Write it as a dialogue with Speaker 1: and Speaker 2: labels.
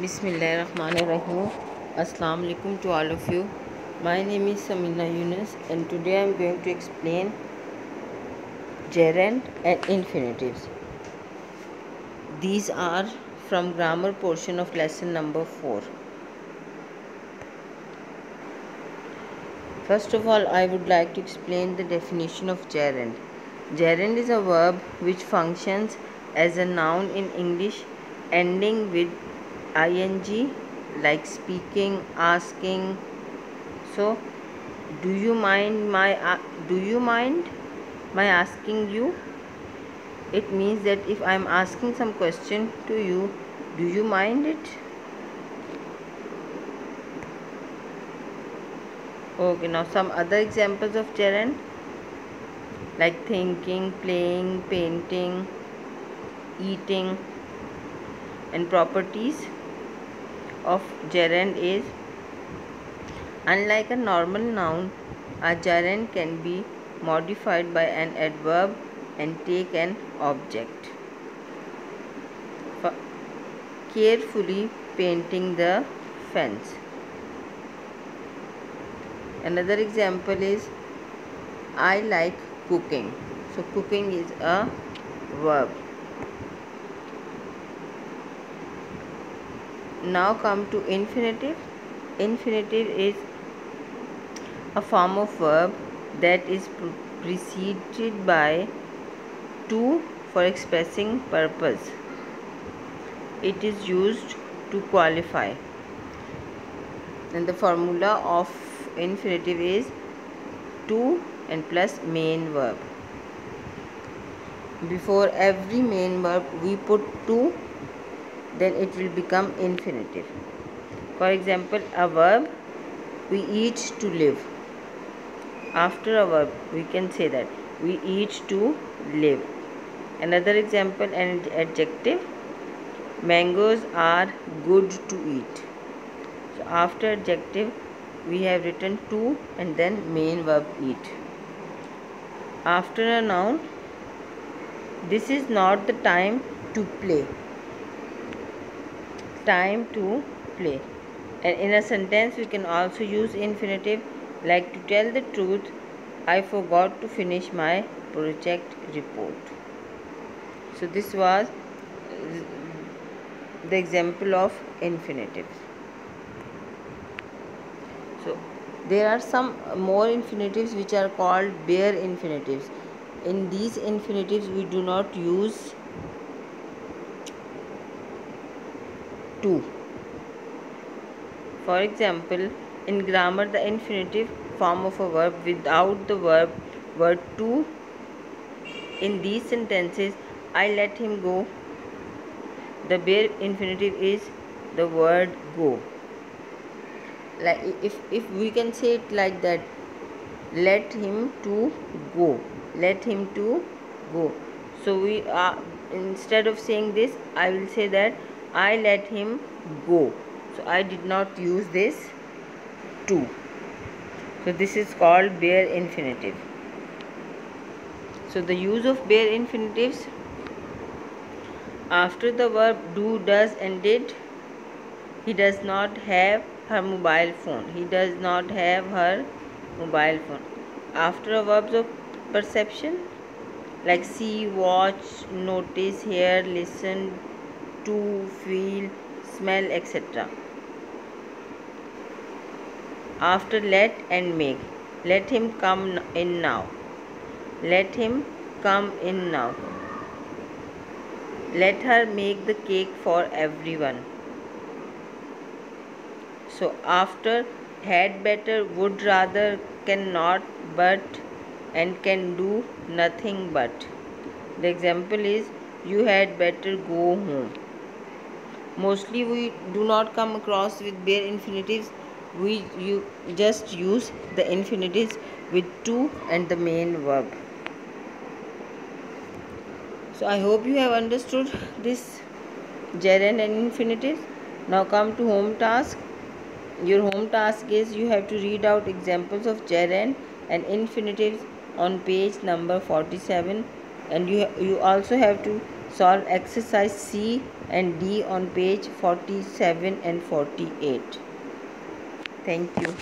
Speaker 1: Bismillahirrahmanirrahim. Assalamu alaikum to all of you. My name is Samina Yunus and today I am going to explain gerund and infinitives. These are from grammar portion of lesson number 4. First of all, I would like to explain the definition of gerund. Gerund is a verb which functions as a noun in English ending with ing like speaking asking. So do you mind my uh, do you mind my asking you? It means that if i am asking some question to you do you mind it? Okay now some other examples of gerund like thinking playing painting eating and properties of gerund is unlike a normal noun a gerund can be modified by an adverb and take an object. Carefully painting the fence. Another example is i like cooking. So cooking is a verb now come to infinitive. Infinitive is a form of verb that is preceded by to for expressing purpose. It is used to qualify. And the formula of infinitive is to and plus main verb. Before every main verb we put to then it will become infinitive. For example a verb we eat to live. After a verb we can say that we eat to live. Another example an adjective mangoes are good to eat. So after adjective we have written to and then main verb eat. After a noun this is not the time to play time to play. And in a sentence we can also use infinitive like to tell the truth i forgot to finish my project report. So this was the example of infinitive. So there are some more infinitives which are called bare infinitives. In these infinitives we do not use to. For example, in grammar, the infinitive form of a verb without the verb word to. In these sentences, I let him go. The bare infinitive is the word go. Like if if we can say it like that, let him to go. Let him to go. So we are instead of saying this, I will say that I let him go. So I did not use this to. So this is called bare infinitive. So the use of bare infinitives after the verb do, does and did he does not have her mobile phone. He does not have her mobile phone. After a verbs of perception like see, watch, notice, hear, listen, to, feel, smell, etc. After let and make, let him come in now. Let him come in now. Let her make the cake for everyone. So after had better, would rather, cannot, but, and can do nothing but. The example is you had better go home mostly we do not come across with bare infinitives. We you just use the infinitives with to and the main verb. So i hope you have understood this gerund and infinitives. Now come to home task. Your home task is you have to read out examples of gerund and infinitives on page number 47 and you you also have to solve exercise C and D on page 47 and 48. Thank you.